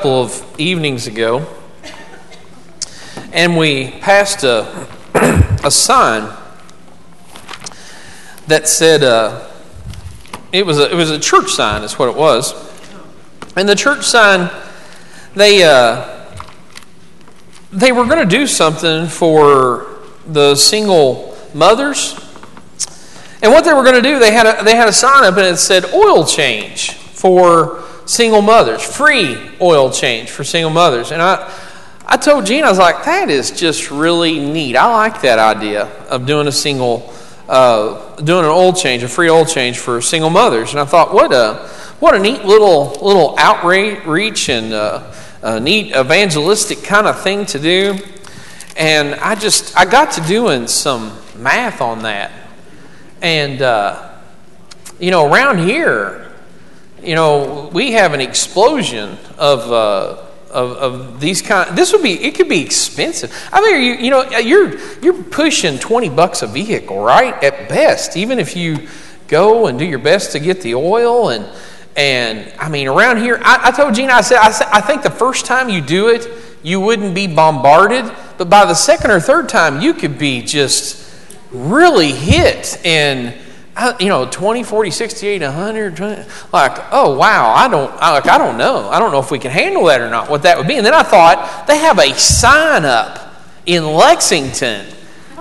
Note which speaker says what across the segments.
Speaker 1: couple of evenings ago, and we passed a, a sign that said uh, it was a, it was a church sign. Is what it was, and the church sign they uh, they were going to do something for the single mothers, and what they were going to do they had a, they had a sign up and it said oil change for single mothers, free oil change for single mothers. And I, I told Gene, I was like, that is just really neat. I like that idea of doing a single, uh, doing an oil change, a free oil change for single mothers. And I thought, what a, what a neat little, little outreach and uh, a neat evangelistic kind of thing to do. And I just, I got to doing some math on that. And, uh, you know, around here, you know, we have an explosion of, uh, of, of, these kind. This would be. It could be expensive. I mean, you, you know, you're you're pushing twenty bucks a vehicle, right? At best, even if you go and do your best to get the oil and and I mean, around here, I, I told Gina, I said, I said, I think the first time you do it, you wouldn't be bombarded, but by the second or third time, you could be just really hit and you know 20 40 68 100 20, like oh wow i don't I, like i don't know. I don't know if we can handle that or not what that would be. And then i thought they have a sign up in lexington.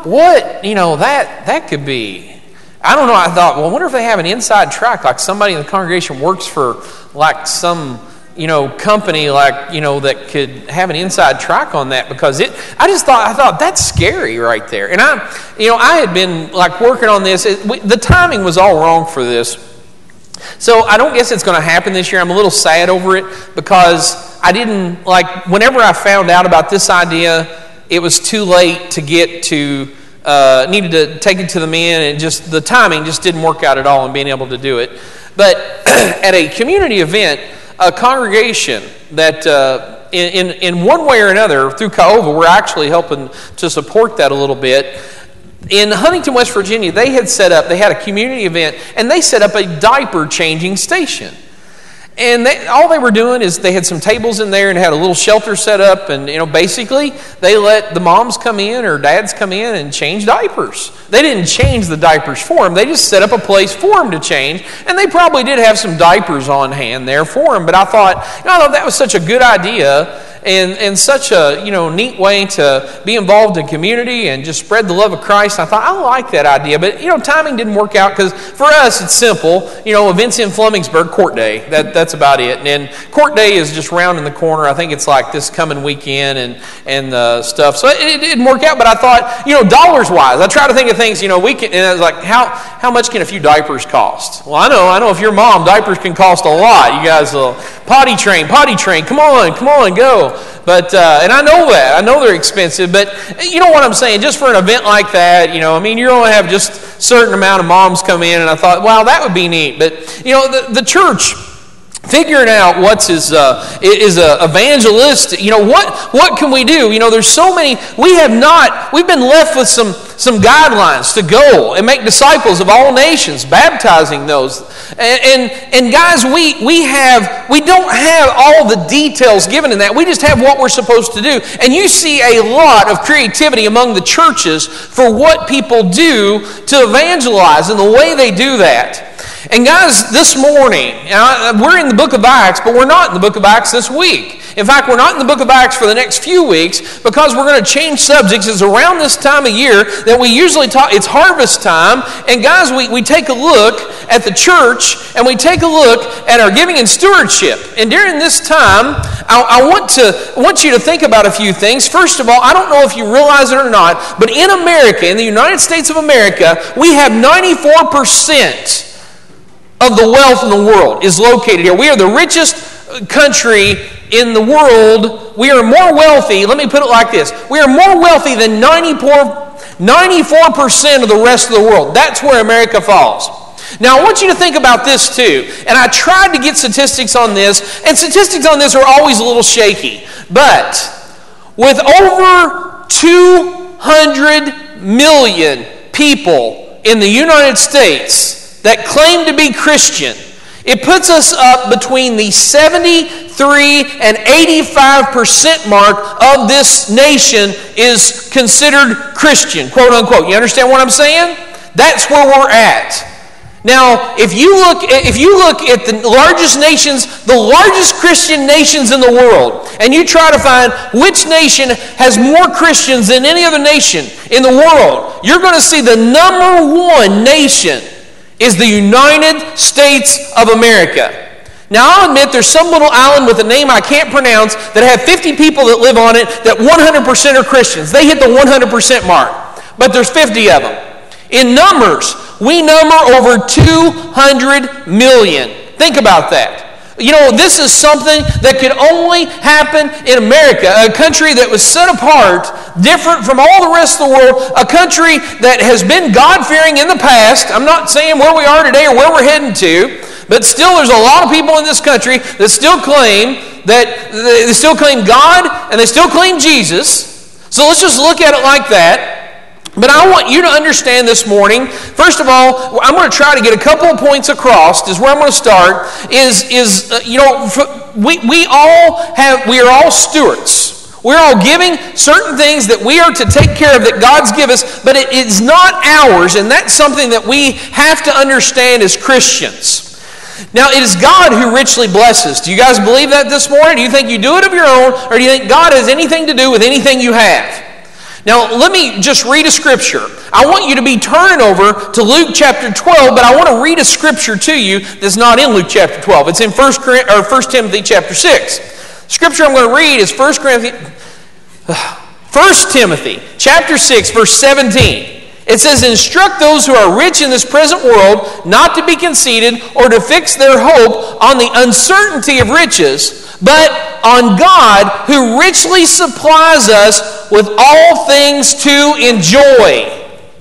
Speaker 1: What you know that that could be. I don't know i thought well i wonder if they have an inside track like somebody in the congregation works for like some you know company like you know that could have an inside track on that because it i just thought i thought that's scary right there. And i you know i had been like working on this. It, we, the timing was all wrong for this. So i don't guess it's going to happen this year. I'm a little sad over it because i didn't like whenever i found out about this idea it was too late to get to uh, needed to take it to the men. And just the timing just didn't work out at all in being able to do it. But at a community event a congregation that, uh, in, in, in one way or another, through Caova, we're actually helping to support that a little bit. In Huntington, West Virginia, they had set up, they had a community event, and they set up a diaper changing station. And they, all they were doing is they had some tables in there and had a little shelter set up. And, you know, basically, they let the moms come in or dads come in and change diapers. They didn't change the diapers for them, they just set up a place for them to change. And they probably did have some diapers on hand there for them. But I thought, you know, I thought that was such a good idea and, and such a you know neat way to be involved in community and just spread the love of Christ. I thought I like that idea, but you know timing didn't work out because for us it's simple. You know events in Flemingsburg, Court Day. That that's about it. And then Court Day is just round in the corner. I think it's like this coming weekend and and uh, stuff. So it, it, didn't work out. But I thought you know dollars wise, I try to think of things. You know we can. And I was like how how much can a few diapers cost? Well I know I know if you're mom diapers can cost a lot. You guys will potty train potty train. Come on come on go. But, uh, and I know that. I know they're expensive. But you know what I'm saying? Just for an event like that, you know, I mean, you only have just certain amount of moms come in. And I thought, wow, that would be neat. But, you know, the, the church figuring out what's his uh, is a evangelist you know what what can we do you know there's so many we have not we've been left with some some guidelines to go and make disciples of all nations baptizing those and and, and guys we we have we don't have all the details given in that we just have what we're supposed to do and you see a lot of creativity among the churches for what people do to evangelize and the way they do that and guys, this morning, uh, we're in the book of Acts, but we're not in the book of Acts this week. In fact, we're not in the book of Acts for the next few weeks because we're going to change subjects. It's around this time of year that we usually talk, it's harvest time. And guys, we, we take a look at the church and we take a look at our giving and stewardship. And during this time, I, I want, to, want you to think about a few things. First of all, I don't know if you realize it or not, but in America, in the United States of America, we have 94% of the wealth in the world is located here. We are the richest uh, country in the world. We are more wealthy, let me put it like this we are more wealthy than 94, 94% of the rest of the world. That's where America falls. Now, I want you to think about this too. And I tried to get statistics on this, and statistics on this are always a little shaky. But with over 200 million people in the United States, that claim to be Christian, it puts us up between the 73 and 85% mark of this nation is considered Christian, quote unquote. You understand what I'm saying? That's where we're at. Now, if you look if you look at the largest nations, the largest Christian nations in the world, and you try to find which nation has more Christians than any other nation in the world, you're going to see the number one nation is the United States of America. Now, I'll admit there's some little island with a name I can't pronounce that have 50 people that live on it that 100% are Christians. They hit the 100% mark, but there's 50 of them. In numbers, we number over 200 million. Think about that. You know, this is something that could only happen in America, a country that was set apart, different from all the rest of the world, a country that has been God fearing in the past. I'm not saying where we are today or where we're heading to, but still, there's a lot of people in this country that still claim that they still claim God and they still claim Jesus. So let's just look at it like that. But I want you to understand this morning, first of all, I'm going to try to get a couple of points across, is where I'm going to start, is, is uh, you know, we, we all have, we are all stewards. We're all giving certain things that we are to take care of that God's given us, but it is not ours, and that's something that we have to understand as Christians. Now, it is God who richly blesses. Do you guys believe that this morning? Do you think you do it of your own, or do you think God has anything to do with anything you have? Now, let me just read a scripture. I want you to be turning over to Luke chapter 12, but I want to read a scripture to you that's not in Luke chapter 12. It's in 1, or 1 Timothy chapter 6. The scripture I'm going to read is 1 Timothy, 1 Timothy chapter 6, verse 17. It says, Instruct those who are rich in this present world not to be conceited or to fix their hope on the uncertainty of riches but on God who richly supplies us with all things to enjoy.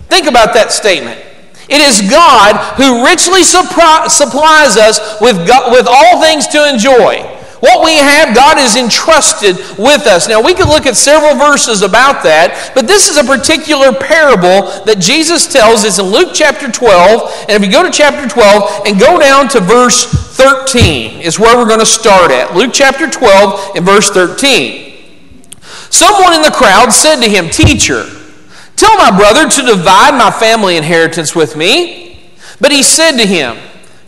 Speaker 1: Think about that statement. It is God who richly supplies us with, with all things to enjoy. What we have, God has entrusted with us. Now, we could look at several verses about that, but this is a particular parable that Jesus tells. It's in Luke chapter 12. And if you go to chapter 12 and go down to verse 13, is where we're going to start at. Luke chapter 12 and verse 13. Someone in the crowd said to him, Teacher, tell my brother to divide my family inheritance with me. But he said to him,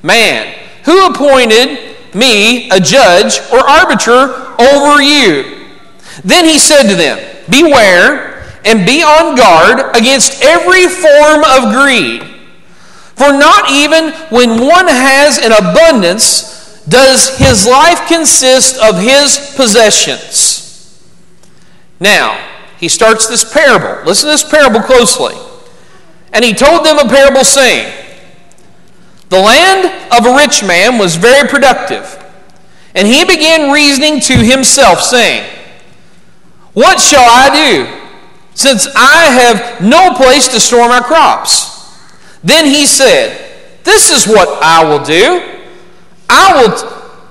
Speaker 1: Man, who appointed me a judge or arbiter over you. Then he said to them, Beware and be on guard against every form of greed. For not even when one has an abundance does his life consist of his possessions. Now, he starts this parable. Listen to this parable closely. And he told them a parable saying, the land of a rich man was very productive. And he began reasoning to himself, saying, What shall I do, since I have no place to store my crops? Then he said, This is what I will do. I will,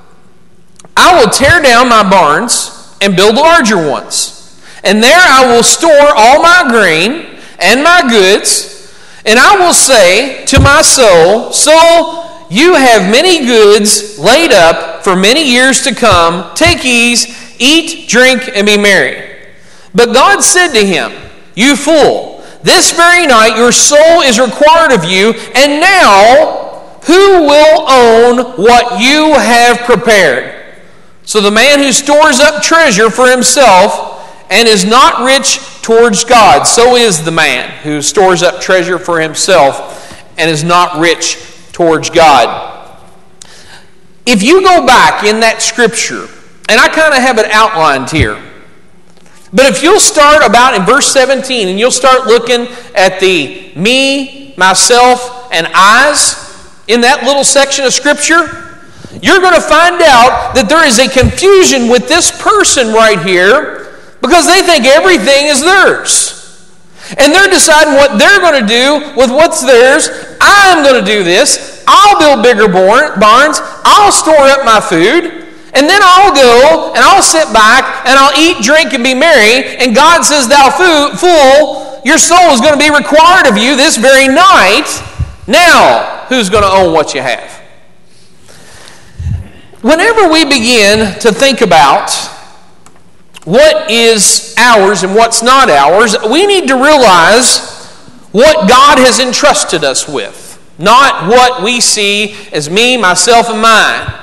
Speaker 1: I will tear down my barns and build larger ones. And there I will store all my grain and my goods and I will say to my soul, Soul, you have many goods laid up for many years to come. Take ease, eat, drink, and be merry. But God said to him, You fool, this very night your soul is required of you, and now who will own what you have prepared? So the man who stores up treasure for himself and is not rich towards God. So is the man who stores up treasure for himself and is not rich towards God. If you go back in that scripture, and I kind of have it outlined here, but if you'll start about in verse 17 and you'll start looking at the me, myself, and I's in that little section of scripture, you're going to find out that there is a confusion with this person right here because they think everything is theirs. And they're deciding what they're going to do with what's theirs. I'm going to do this. I'll build bigger barns. I'll store up my food. And then I'll go and I'll sit back and I'll eat, drink, and be merry. And God says, Thou fool, your soul is going to be required of you this very night. Now, who's going to own what you have? whenever we begin to think about what is ours and what's not ours, we need to realize what God has entrusted us with, not what we see as me, myself, and mine.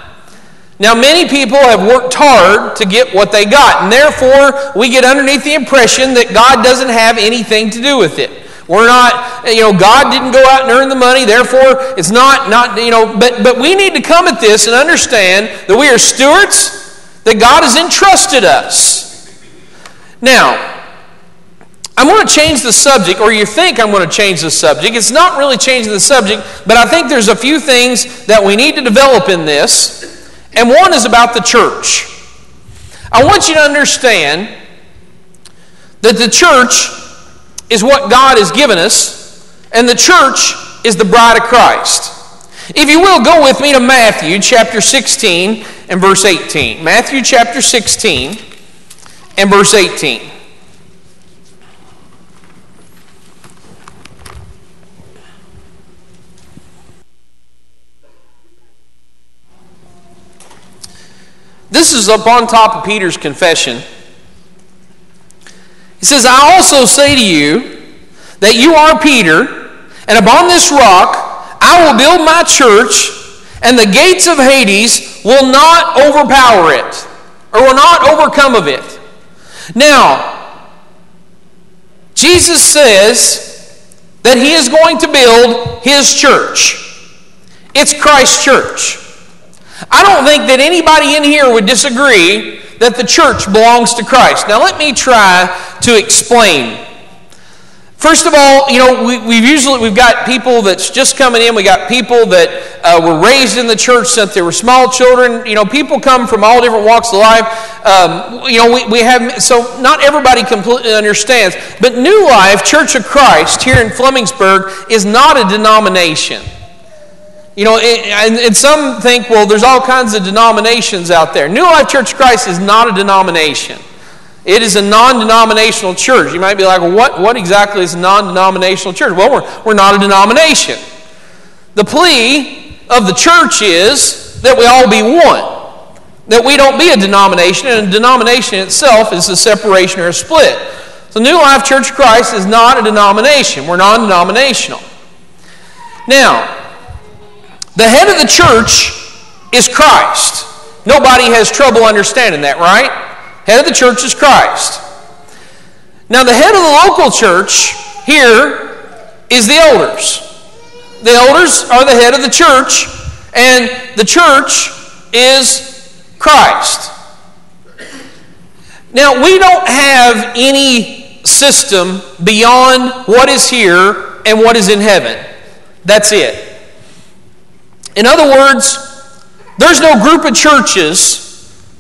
Speaker 1: Now, many people have worked hard to get what they got, and therefore we get underneath the impression that God doesn't have anything to do with it. We're not, you know, God didn't go out and earn the money, therefore it's not, not you know, but, but we need to come at this and understand that we are stewards, that God has entrusted us. Now, I'm going to change the subject, or you think I'm going to change the subject. It's not really changing the subject, but I think there's a few things that we need to develop in this, and one is about the church. I want you to understand that the church is what God has given us, and the church is the bride of Christ. If you will, go with me to Matthew chapter 16 and verse 18. Matthew chapter 16 and verse 18. This is up on top of Peter's confession. He says, I also say to you that you are Peter, and upon this rock I will build my church, and the gates of Hades will not overpower it, or will not overcome of it. Now, Jesus says that he is going to build his church. It's Christ's church. I don't think that anybody in here would disagree that the church belongs to Christ. Now, let me try to explain. First of all, you know, we, have usually we've got people that's just coming in. We got people that uh, were raised in the church since they were small children. You know, people come from all different walks of life. Um, you know, we, we have so not everybody completely understands. But New Life Church of Christ here in Flemingsburg is not a denomination. You know, and, and some think, well, there's all kinds of denominations out there. New Life Church of Christ is not a denomination. It is a non denominational church. You might be like, what, what exactly is a non denominational church? Well, we're, we're not a denomination. The plea of the church is that we all be one, that we don't be a denomination, and a denomination itself is a separation or a split. So, New Life Church of Christ is not a denomination. We're non denominational. Now, the head of the church is Christ. Nobody has trouble understanding that, right? Head of the church is Christ. Now, the head of the local church here is the elders. The elders are the head of the church, and the church is Christ. Now, we don't have any system beyond what is here and what is in heaven. That's it. In other words, there's no group of churches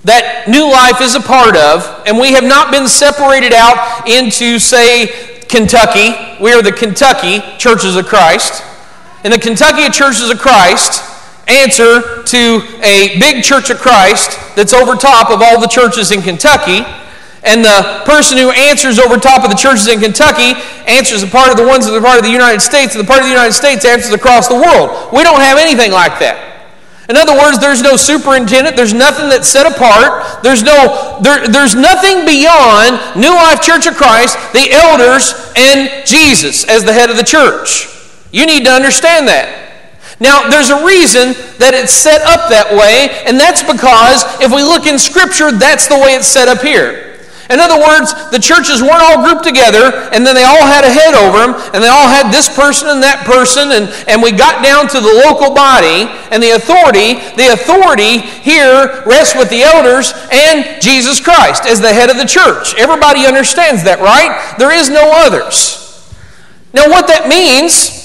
Speaker 1: that New Life is a part of, and we have not been separated out into, say, Kentucky. We are the Kentucky Churches of Christ. And the Kentucky Churches of Christ answer to a big church of Christ that's over top of all the churches in Kentucky. And the person who answers over top of the churches in Kentucky answers a part of the ones that are part of the United States, and the part of the United States answers across the world. We don't have anything like that. In other words, there's no superintendent, there's nothing that's set apart, there's, no, there, there's nothing beyond New Life Church of Christ, the elders, and Jesus as the head of the church. You need to understand that. Now, there's a reason that it's set up that way, and that's because if we look in Scripture, that's the way it's set up here. In other words, the churches weren't all grouped together and then they all had a head over them and they all had this person and that person and, and we got down to the local body and the authority. The authority here rests with the elders and Jesus Christ as the head of the church. Everybody understands that, right? There is no others. Now, what that means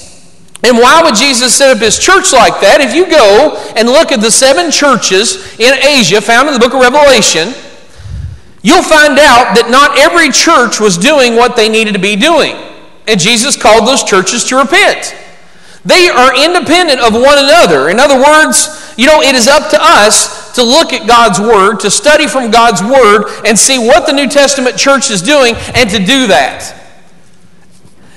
Speaker 1: and why would Jesus set up his church like that? If you go and look at the seven churches in Asia found in the book of Revelation, you'll find out that not every church was doing what they needed to be doing. And Jesus called those churches to repent. They are independent of one another. In other words, you know, it is up to us to look at God's Word, to study from God's Word, and see what the New Testament church is doing, and to do that.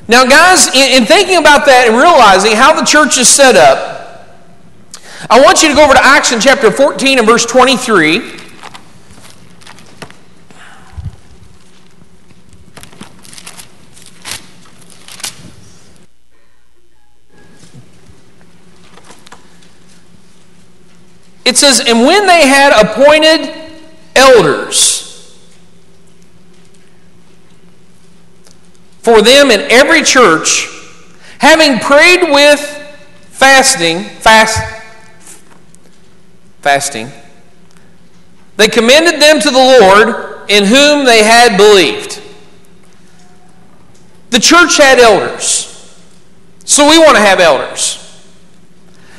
Speaker 1: Now, guys, in, in thinking about that and realizing how the church is set up, I want you to go over to Acts in chapter 14 and verse 23. It says, And when they had appointed elders for them in every church, having prayed with fasting, fast, fasting, they commended them to the Lord in whom they had believed. The church had elders. So we want to have elders.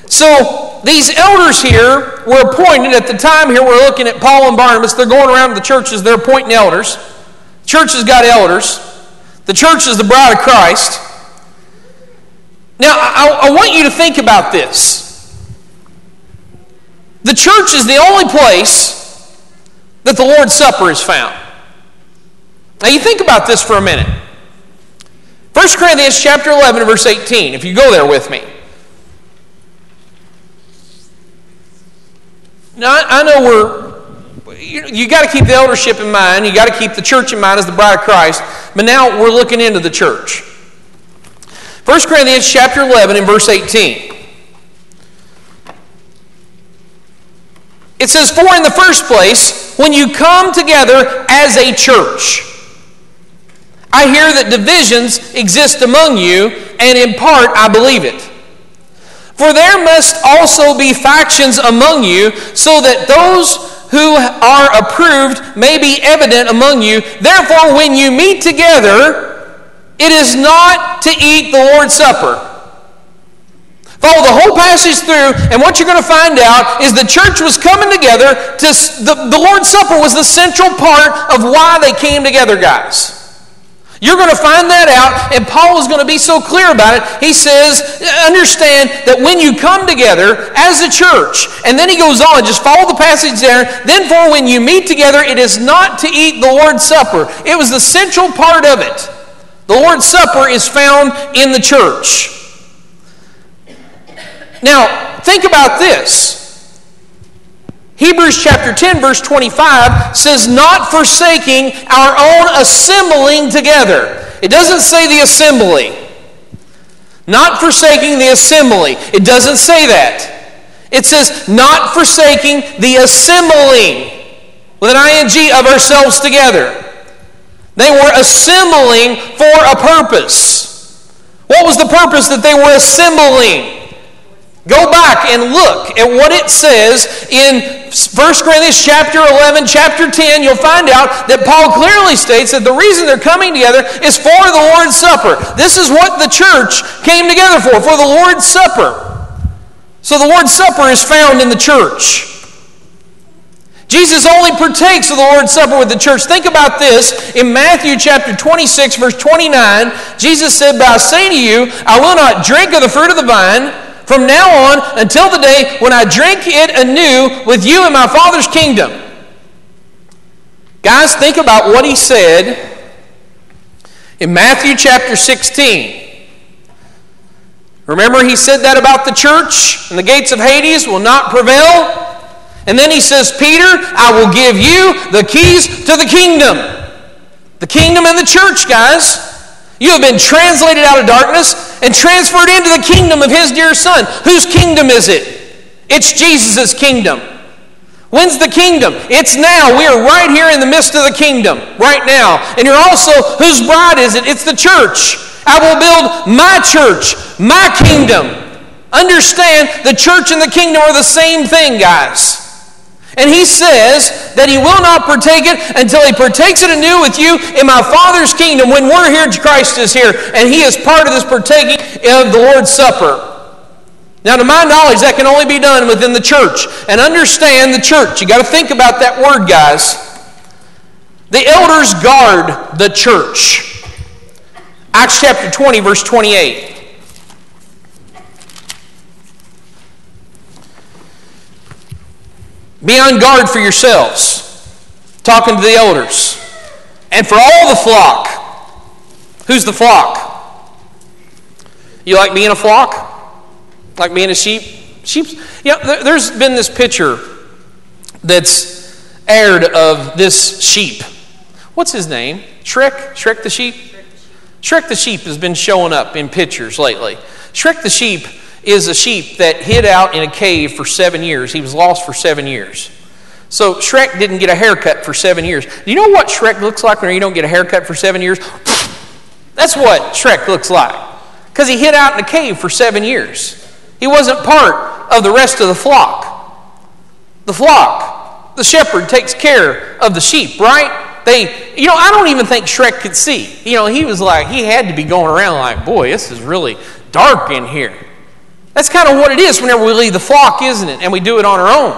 Speaker 1: So these elders here were appointed at the time here we're looking at Paul and Barnabas. They're going around the churches, they're appointing elders. Church has got elders. The church is the bride of Christ. Now, I, I want you to think about this. The church is the only place that the Lord's Supper is found. Now, you think about this for a minute. 1 Corinthians chapter 11, verse 18, if you go there with me. Now, I, know we're, you, you got to keep the eldership in mind. You got to keep the church in mind as the bride of Christ. But now we're looking into the church. 1 Corinthians chapter 11 and verse 18. It says, For in the first place, when you come together as a church, I hear that divisions exist among you, and in part I believe it. For there must also be factions among you, so that those who are approved may be evident among you. Therefore, when you meet together, it is not to eat the Lord's Supper. Follow the whole passage through, and what you're going to find out is the church was coming together. To, the, the Lord's Supper was the central part of why they came together, guys. You're going to find that out, and Paul is going to be so clear about it. He says, Understand that when you come together as a church, and then he goes on, just follow the passage there. Then, for when you meet together, it is not to eat the Lord's Supper. It was the central part of it. The Lord's Supper is found in the church. Now, think about this. Hebrews chapter 10, verse 25 says, Not forsaking our own assembling together. It doesn't say the assembly. Not forsaking the assembly. It doesn't say that. It says, Not forsaking the assembling with an ing of ourselves together. They were assembling for a purpose. What was the purpose that they were assembling? Go back and look at what it says in 1 Corinthians chapter 11, chapter 10. You'll find out that Paul clearly states that the reason they're coming together is for the Lord's Supper. This is what the church came together for, for the Lord's Supper. So the Lord's Supper is found in the church. Jesus only partakes of the Lord's Supper with the church. Think about this. In Matthew chapter 26, verse 29, Jesus said, But I say to you, I will not drink of the fruit of the vine from now on until the day when I drink it anew with you in my Father's kingdom. Guys, think about what he said in Matthew chapter 16. Remember, he said that about the church, and the gates of Hades will not prevail. And then he says, Peter, I will give you the keys to the kingdom. The kingdom and the church, guys. You have been translated out of darkness and transferred into the kingdom of his dear son. Whose kingdom is it? It's Jesus' kingdom. When's the kingdom? It's now. We are right here in the midst of the kingdom, right now. And you're also, whose bride is it? It's the church. I will build my church, my kingdom. Understand the church and the kingdom are the same thing, guys. And he says that he will not partake it until he partakes it anew with you in my Father's kingdom. When we're here, Christ is here, and he is part of this partaking of the Lord's Supper. Now, to my knowledge, that can only be done within the church. And understand the church. You got to think about that word, guys. The elders guard the church. Acts chapter 20, verse 28. Be on guard for yourselves, talking to the elders, and for all the flock. Who's the flock? You like being a flock? Like being a sheep? Sheep, Yeah, know, there's been this picture that's aired of this sheep. What's his name? Shrek? Shrek the sheep? Shrek the sheep has been showing up in pictures lately. Shrek the sheep is a sheep that hid out in a cave for seven years. He was lost for seven years. So Shrek didn't get a haircut for seven years. Do you know what Shrek looks like when you don't get a haircut for seven years? That's what Shrek looks like. Because he hid out in a cave for seven years. He wasn't part of the rest of the flock. The flock, the shepherd takes care of the sheep, right? They, you know, I don't even think Shrek could see. You know, he was like, he had to be going around like, boy, this is really dark in here. That's kind of what it is whenever we leave the flock, isn't it? And we do it on our own.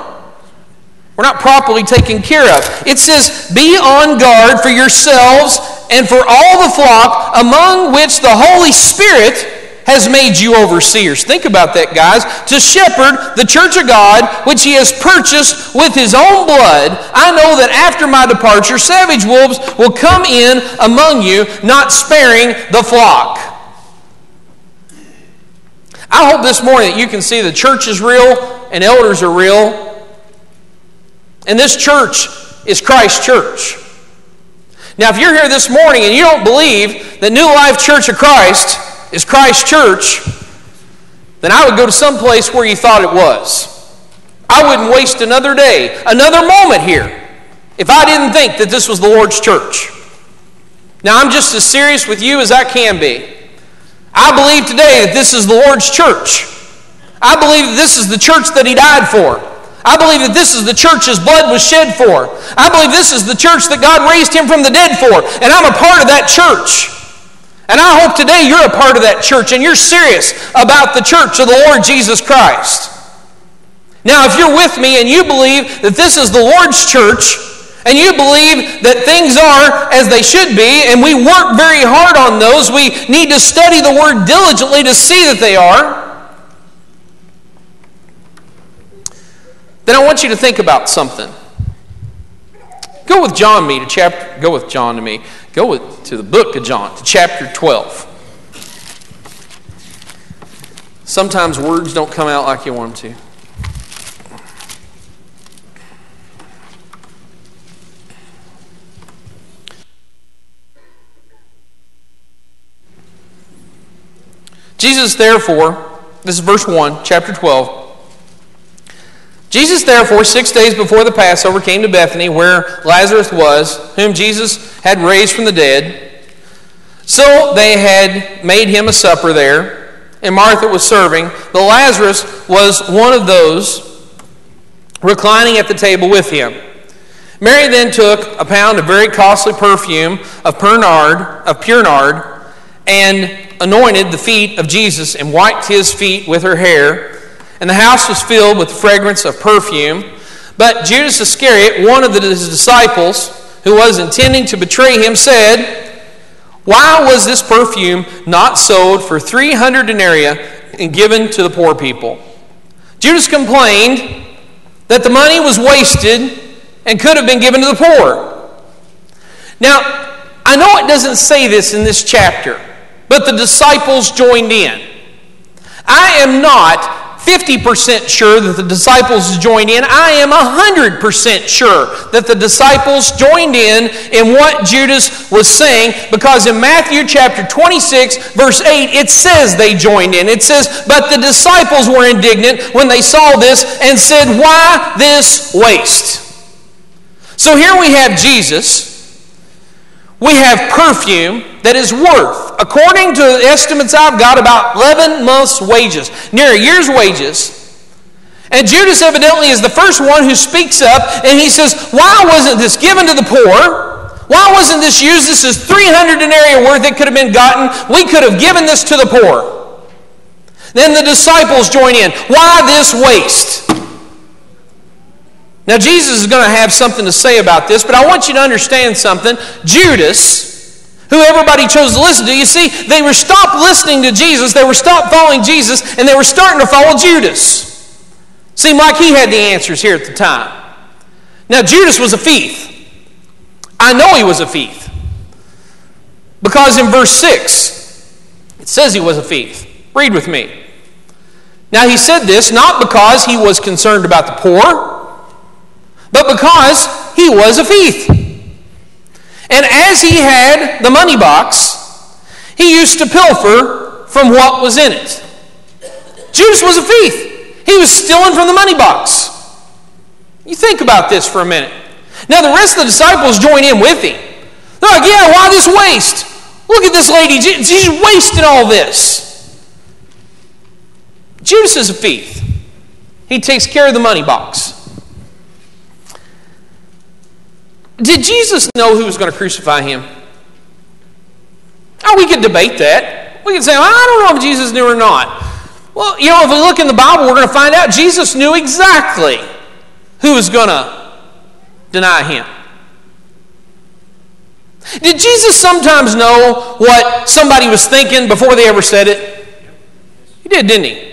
Speaker 1: We're not properly taken care of. It says, Be on guard for yourselves and for all the flock among which the Holy Spirit has made you overseers. Think about that, guys. To shepherd the church of God, which he has purchased with his own blood. I know that after my departure, savage wolves will come in among you, not sparing the flock. I hope this morning that you can see the church is real and elders are real and this church is Christ's church. Now, if you're here this morning and you don't believe that New Life Church of Christ is Christ's church, then I would go to some place where you thought it was. I wouldn't waste another day, another moment here, if I didn't think that this was the Lord's church. Now, I'm just as serious with you as I can be. I believe today that this is the Lord's church. I believe that this is the church that He died for. I believe that this is the church his blood was shed for. I believe this is the church that God raised him from the dead for. And I'm a part of that church. And I hope today you're a part of that church and you're serious about the church of the Lord Jesus Christ. Now, if you're with me and you believe that this is the Lord's church, and you believe that things are as they should be, and we work very hard on those, we need to study the Word diligently to see that they are. then I want you to think about something. Go with John me to chapter go with John to me. Go with to the book of John to chapter 12. Sometimes words don't come out like you want them to. Jesus, therefore, this is verse 1, chapter 12. Jesus, therefore, six days before the Passover, came to Bethany, where Lazarus was, whom Jesus had raised from the dead. So they had made him a supper there, and Martha was serving. But Lazarus was one of those reclining at the table with him. Mary then took a pound of very costly perfume of pure nard, of pure nard, and anointed the feet of Jesus and wiped his feet with her hair and the house was filled with the fragrance of perfume. But Judas Iscariot, one of his disciples, who was intending to betray him, said, Why was this perfume not sold for 300 denarii and given to the poor people? Judas complained that the money was wasted and could have been given to the poor. Now, I know it doesn't say this in this chapter, but the disciples joined in. I am not 50% sure that the disciples joined in. I am 100% sure that the disciples joined in in what Judas was saying because in Matthew chapter 26, verse 8, it says they joined in. It says, But the disciples were indignant when they saw this and said, Why this waste? So here we have Jesus we have perfume that is worth, according to the estimates I've got, about 11 months' wages, near a year's wages. And Judas evidently is the first one who speaks up and he says, Why wasn't this given to the poor? Why wasn't this used? This is 300 denarii worth that could have been gotten. We could have given this to the poor. Then the disciples join in. Why this waste? Now, Jesus is going to have something to say about this, but I want you to understand something. Judas, who everybody chose to listen to, you see, they were stopped listening to Jesus, they were stopped following Jesus, and they were starting to follow Judas. Seemed like he had the answers here at the time. Now, Judas was a thief. I know he was a thief. Because in verse 6, it says he was a thief. Read with me. Now, he said this not because he was concerned about the poor, because he was a thief. And as he had the money box, he used to pilfer from what was in it. Judas was a thief. He was stealing from the money box. You think about this for a minute. Now, the rest of the disciples join in with him. They're like, yeah, why this waste? Look at this lady. She's wasting all this. Judas is a thief. He takes care of the money box. Did Jesus know who was going to crucify him? Oh, we could debate that. We could say, well, I don't know if Jesus knew or not. Well, you know, if we look in the Bible, we're going to find out Jesus knew exactly who was going to deny him. Did Jesus sometimes know what somebody was thinking before they ever said it? He did, didn't he?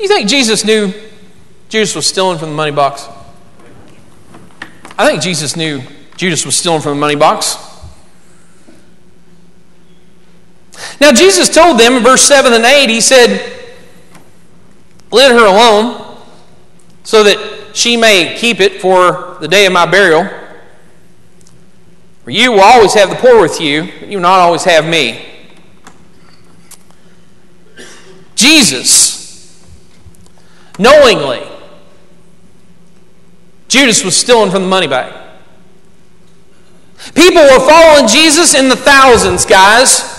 Speaker 1: You think Jesus knew Judas was stealing from the money box? I think Jesus knew Judas was stealing from the money box. Now, Jesus told them in verse 7 and 8, He said, Let her alone, so that she may keep it for the day of my burial. For you will always have the poor with you, but you will not always have me. Jesus, knowingly, Judas was stealing from the money bag. People were following Jesus in the thousands, guys.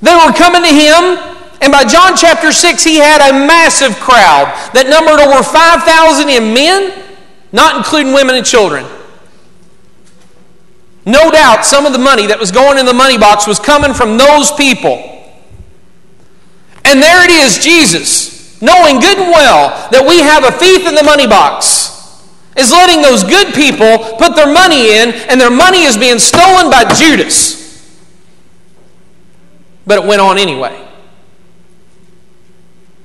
Speaker 1: They were coming to him, and by John chapter 6, he had a massive crowd that numbered over 5,000 in men, not including women and children. No doubt some of the money that was going in the money box was coming from those people. And there it is, Jesus, knowing good and well that we have a thief in the money box is letting those good people put their money in, and their money is being stolen by Judas. But it went on anyway.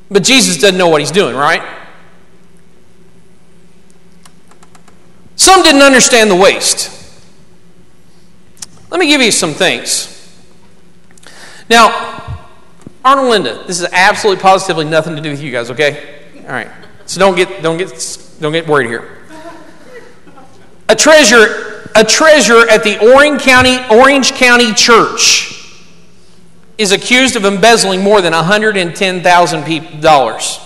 Speaker 1: But Jesus doesn't know what he's doing, right? Some didn't understand the waste. Let me give you some things. Now, Arnold Linda, this is absolutely positively nothing to do with you guys, okay? All right. So don't get don't get don't get worried here. A treasure, a treasure at the Orange County, Orange County Church is accused of embezzling more than $110,000.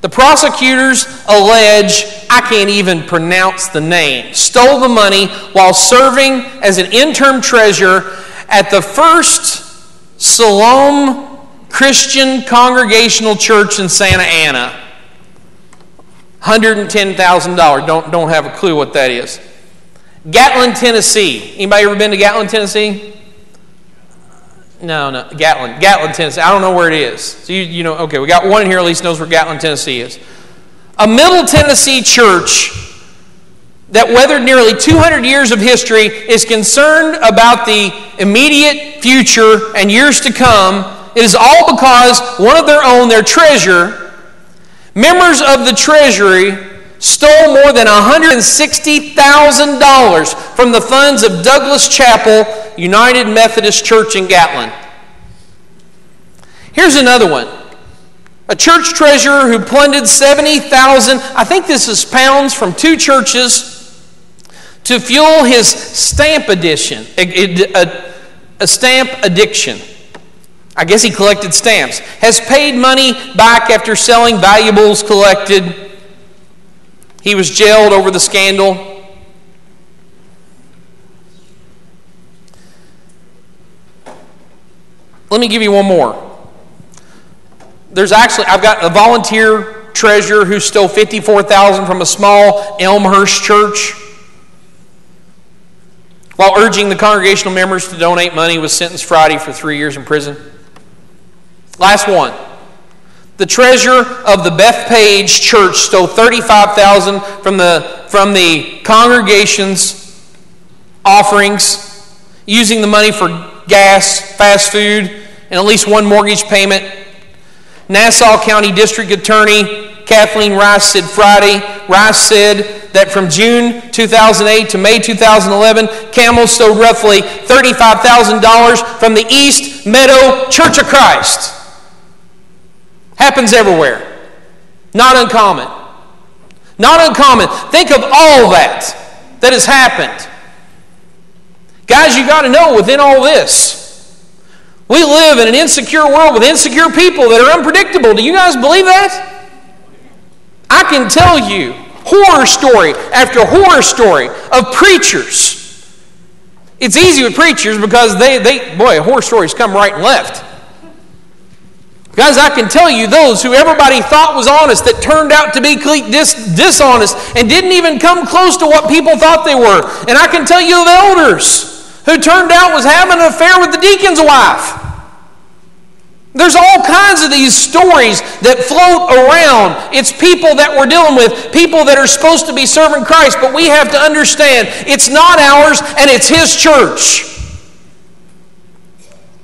Speaker 1: The prosecutors allege, I can't even pronounce the name, stole the money while serving as an interim treasurer at the first Siloam Christian Congregational Church in Santa Ana. $110,000. Don't, don't have a clue what that is. Gatlin, Tennessee. Anybody ever been to Gatlin, Tennessee? No, no. Gatlin. Gatlin, Tennessee. I don't know where it is. So you, you know, okay, we got one here at least knows where Gatlin, Tennessee is. A Middle Tennessee church that weathered nearly 200 years of history is concerned about the immediate future and years to come. It is all because one of their own, their treasure, Members of the Treasury stole more than $160,000 from the funds of Douglas Chapel United Methodist Church in Gatlin. Here's another one. A church treasurer who plundered 70,000, I think this is pounds from two churches to fuel his stamp addition, a, a, a stamp addiction. I guess he collected stamps, has paid money back after selling valuables collected. He was jailed over the scandal. Let me give you one more. There's actually, I've got a volunteer treasurer who stole 54000 from a small Elmhurst church. While urging the congregational members to donate money, was sentenced Friday for three years in prison. Last one. The treasurer of the Bethpage Church stole 35000 from the, from the congregation's offerings, using the money for gas, fast food, and at least one mortgage payment. Nassau County District Attorney Kathleen Rice said Friday, Rice said that from June 2008 to May 2011, Camel stole roughly $35,000 from the East Meadow Church of Christ. Happens everywhere. Not uncommon. Not uncommon. Think of all that that has happened. Guys, you got to know within all this, we live in an insecure world with insecure people that are unpredictable. Do you guys believe that? I can tell you horror story after horror story of preachers. It's easy with preachers because they, they boy, horror stories come right and left. Guys, I can tell you those who everybody thought was honest that turned out to be dis- dishonest and didn't even come close to what people thought they were. And I can tell you the elders who turned out was having an affair with the deacon's wife. There's all kinds of these stories that float around. It's people that we're dealing with, people that are supposed to be serving Christ, but we have to understand it's not ours and it's His church.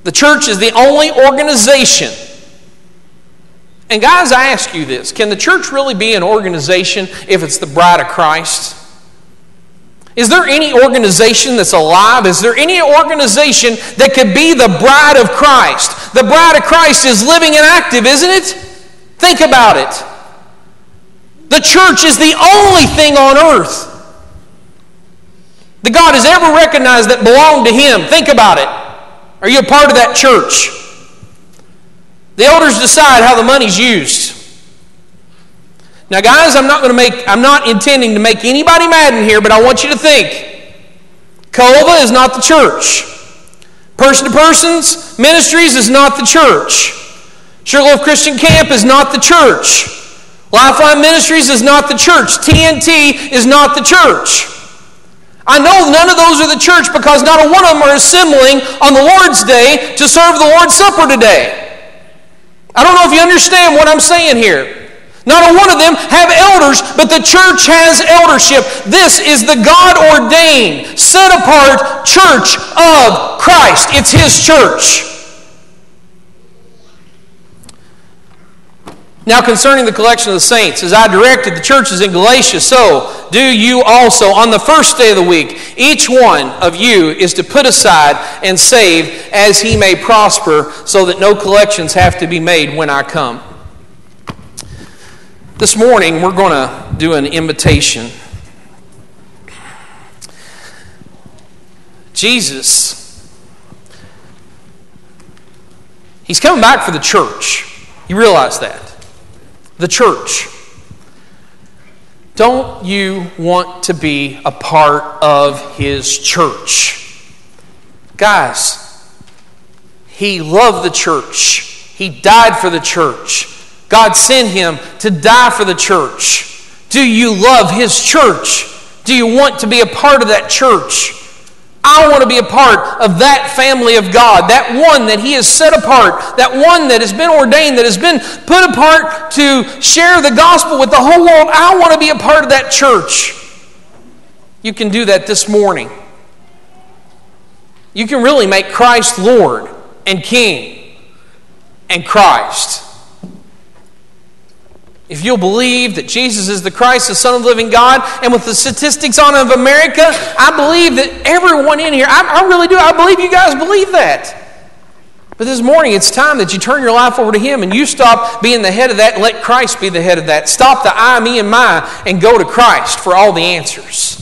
Speaker 1: The church is the only organization. And guys, I ask you this can the church really be an organization if it's the bride of Christ? Is there any organization that's alive? Is there any organization that could be the bride of Christ? The bride of Christ is living and active, isn't it? Think about it. The church is the only thing on earth that God has ever recognized that belonged to Him. Think about it. Are you a part of that church? The elders decide how the money's used. Now, guys, I'm not going to make, I'm not intending to make anybody mad in here, but I want you to think. Cova is not the church. Person to persons ministries is not the church. Sugarloaf Christian Camp is not the church. Lifeline Ministries is not the church. TNT is not the church. I know none of those are the church because not a one of them are assembling on the Lord's Day to serve the Lord's Supper today. I don't know if you understand what I'm saying here. Not a one of them have elders, but the church has eldership. This is the God ordained, set apart church of Christ. It's His church. Now, concerning the collection of the saints, as I directed the churches in Galatia, so do you also on the first day of the week. Each one of you is to put aside and save as he may prosper, so that no collections have to be made when I come. This morning, we're going to do an invitation. Jesus, He's coming back for the church. You realize that? The church. Don't you want to be a part of His church? Guys, He loved the church, He died for the church. God sent him to die for the church. Do you love his church? Do you want to be a part of that church? I want to be a part of that family of God, that one that He has set apart, that one that has been ordained, that has been put apart to share the gospel with the whole world. I want to be a part of that church. You can do that this morning. You can really make Christ Lord and King and Christ. If you'll believe that Jesus is the Christ, the Son of the living God, and with the statistics on of America, I believe that everyone in here, I, I really do, I believe you guys believe that. But this morning, it's time that you turn your life over to Him and you stop being the head of that let Christ be the head of that. Stop the I, me, and my and go to Christ for all the answers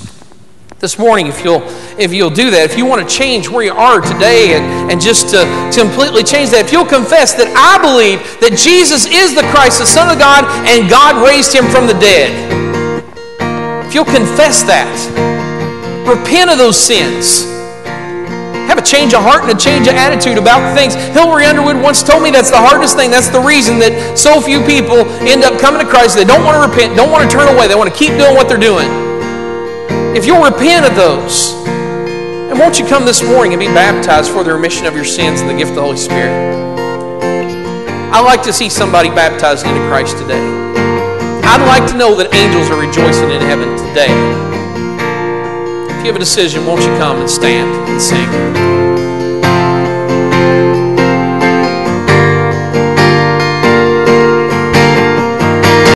Speaker 1: this morning if you'll if you'll do that if you want to change where you are today and, and just to, to completely change that if you'll confess that i believe that jesus is the christ the son of god and god raised him from the dead if you'll confess that repent of those sins have a change of heart and a change of attitude about things. Hillary Underwood once told me that's the hardest thing. That's the reason that so few people end up coming to Christ. They don't want to repent, don't want to turn away. They want to keep doing what they're doing if you'll repent of those, and won't you come this morning and be baptized for the remission of your sins and the gift of the Holy Spirit? I'd like to see somebody baptized into Christ today. I'd like to know that angels are rejoicing in heaven today. If you have a decision, won't you come and stand and sing?